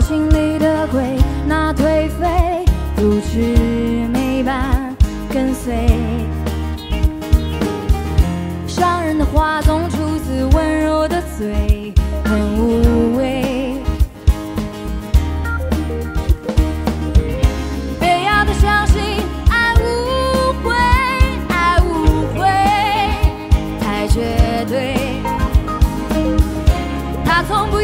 心里的鬼，那颓废，不知没伴跟随。伤人的话总出自温柔的嘴，很无味。不要太相信爱无悔，爱无悔，太绝对。他从不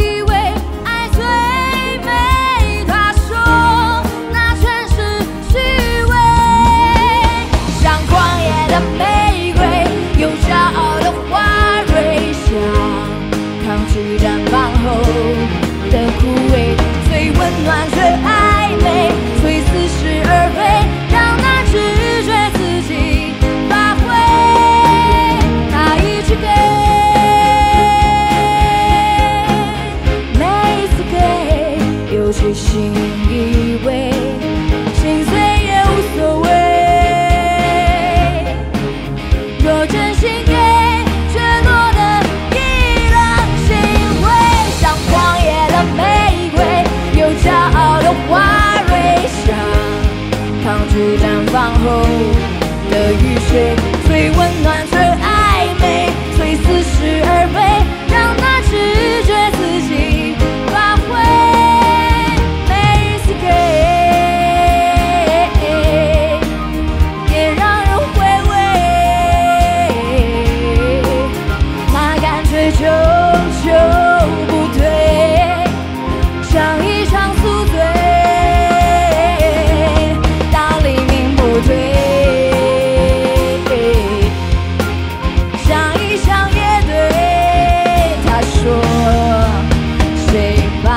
是绽放后的雨水，最温暖。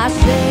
hacer.